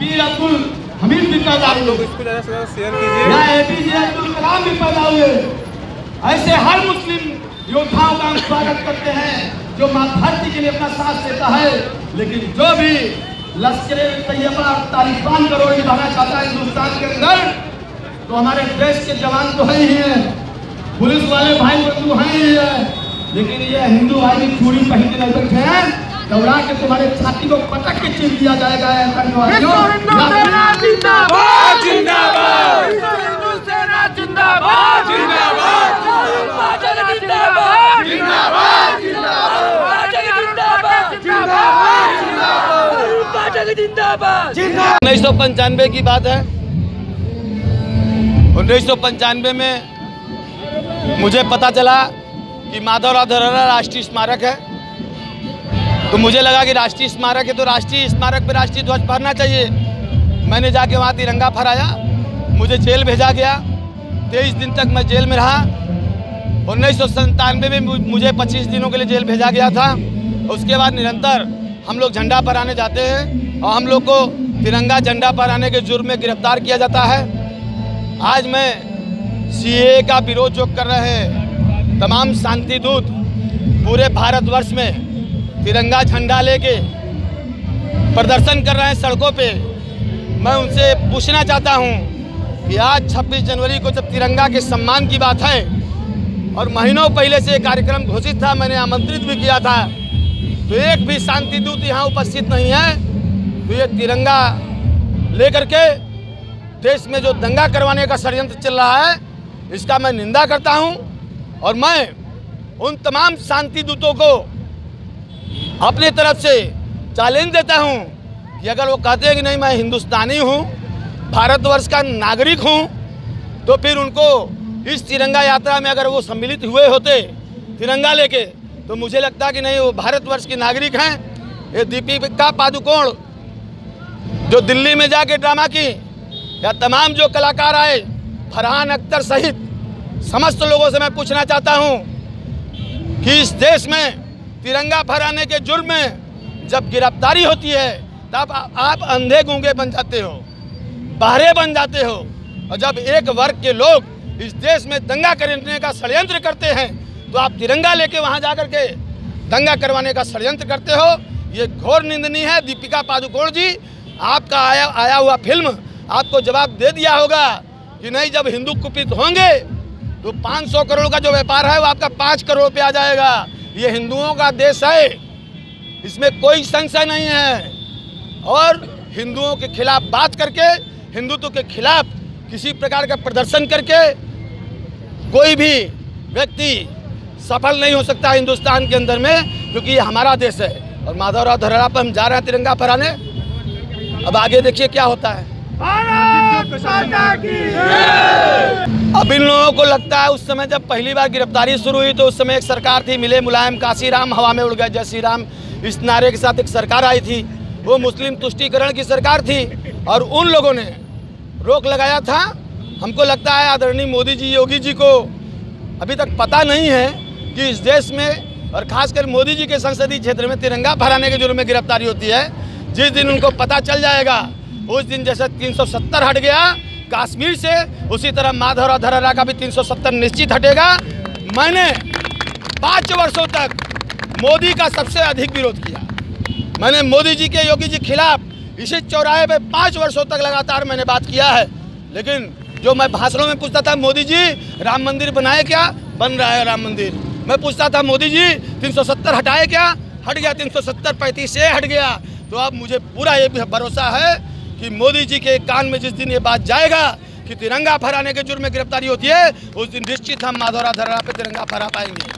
पैदा आप लोग हुए इसको ज़्यादा से ज़्यादा शेयर कीजिए यहाँ एपीजे अब्दुल कलाम भी पैदा हुए ऐसे हर मुस्लिम योद्धाओं का हम स्वागत करते हैं, जो माँ धरती के लिए अपना साथ देता है। लेकिन जो भी लश्कर तैयबा तालिबान का रोल निभाना चाहता है हिंदुस्तान के अंदर तो हमारे देश के जवान तो है ही है। पुलिस वाले भाई बंधु हैं ही है। लेकिन ये हिंदू भाई भी चूड़ी पहन के नहीं बैठे हैं। दौड़ा के तुम्हारे छाती को पटक के चीर दिया जाएगा उन्नीस सौ पंचानवे की बात है। उन्नीस सौ पंचानवे में मुझे पता चला कि माधवराव धरहरा राष्ट्रीय स्मारक है। तो मुझे लगा कि राष्ट्रीय स्मारक है तो राष्ट्रीय स्मारक पर राष्ट्रीय ध्वज फहरना चाहिए। मैंने जाके वहाँ तिरंगा फहराया, मुझे जेल भेजा गया। तेईस दिन तक मैं जेल में रहा। उन्नीस सौ में मुझे पच्चीस दिनों के लिए जेल भेजा गया था। उसके बाद निरंतर हम लोग झंडा फहराने जाते हैं और हम लोग को तिरंगा झंडा फहराने के जुर्म में गिरफ़्तार किया जाता है। आज मैं सीए का विरोध जो कर रहे हैं, तमाम शांति दूत पूरे भारतवर्ष में तिरंगा झंडा लेके प्रदर्शन कर रहे हैं सड़कों पे। मैं उनसे पूछना चाहता हूँ कि आज 26 जनवरी को जब तिरंगा के सम्मान की बात है, और महीनों पहले से ये कार्यक्रम घोषित था, मैंने आमंत्रित भी किया था तो एक भी शांति दूत यहाँ उपस्थित नहीं है तो ये तिरंगा लेकर के देश में जो दंगा करवाने का षडयंत्र चल रहा है, इसका मैं निंदा करता हूँ, और मैं उन तमाम शांति दूतों को अपनी तरफ़ से चैलेंज देता हूँ कि अगर वो कहते हैं कि नहीं, मैं हिंदुस्तानी हूँ, भारतवर्ष का नागरिक हूँ तो फिर उनको इस तिरंगा यात्रा में अगर वो सम्मिलित हुए होते, तिरंगा लेके तो मुझे लगता कि नहीं, वो भारतवर्ष के नागरिक हैं। ये दीपिका पादुकोण, जो दिल्ली में जाके ड्रामा की, या तमाम जो कलाकार आए, फरहान अख्तर सहित समस्त लोगों से मैं पूछना चाहता हूँ कि इस देश में तिरंगा फहराने के जुर्म में जब गिरफ्तारी होती है, तब आप अंधे गूँगे बन जाते हो, बहरे बन जाते हो। और जब एक वर्ग के लोग इस देश में दंगा करने का षड्यंत्र करते हैं तो आप तिरंगा लेके वहाँ जाकर के दंगा करवाने का षडयंत्र करते हो। ये घोर निंदनीय है। दीपिका पादुकोण जी, आपका आया आया हुआ फ़िल्म आपको जवाब दे दिया होगा कि नहीं, जब हिंदू कुपित होंगे तो 500 करोड़ का जो व्यापार है, वो आपका पाँच करोड़ पे आ जाएगा। ये हिंदुओं का देश है। इसमें कोई संशय नहीं है। और हिंदुओं के खिलाफ बात करके, हिंदुत्व के खिलाफ किसी प्रकार का प्रदर्शन करके कोई भी व्यक्ति सफल नहीं हो सकता हिंदुस्तान के अंदर में, क्योंकि ये हमारा देश है। और माधवराव धरहरा पर हम जा रहे हैं तिरंगा फहराने। अब आगे देखिए क्या होता है। अब इन लोगों को लगता है उस समय जब पहली बार गिरफ्तारी शुरू हुई तो उस समय एक सरकार थी, मिले मुलायम काशी राम हवा में उड़ गए जय श्री राम इस नारे के साथ एक सरकार आई थी, वो मुस्लिम तुष्टीकरण की सरकार थी और उन लोगों ने रोक लगाया था। हमको लगता है आदरणीय मोदी जी योगी जी को अभी तक पता नहीं है कि इस देश में और खासकर मोदी जी के संसदीय क्षेत्र में तिरंगा फहराने के जुर्म में गिरफ्तारी होती है। जिस दिन उनको पता चल जाएगा उस दिन जैसे 370 हट गया, कश्मीर से, उसी तरह माधवराव धरहरा का भी 370 निश्चित हटेगा। मैंने पाँच वर्षों तक मोदी का सबसे अधिक विरोध किया। मैंने मोदी जी के योगी जी खिलाफ इसी चौराहे पे पाँच वर्षों तक लगातार मैंने बात किया है। लेकिन जो मैं भाषणों में पूछता था, मोदी जी, राम मंदिर बनाए क्या? बन रहा है राम मंदिर। मैं पूछता था, मोदी जी 370 हटाए क्या? हट गया 370 पैंतीस से हट गया। तो अब मुझे पूरा ये भरोसा है कि मोदी जी के कान में जिस दिन ये बात जाएगा कि तिरंगा फहराने के जुर्म में गिरफ्तारी होती है, उस दिन निश्चित हम माधौरा धरना पे तिरंगा फहरा पाएँगे।